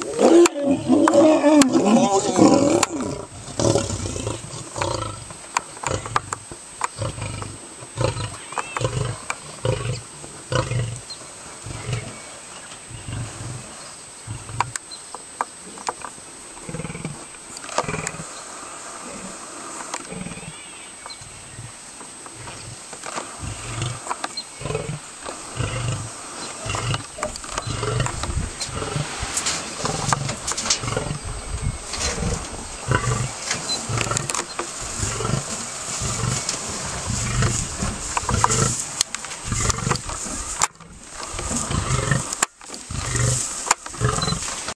Whoa.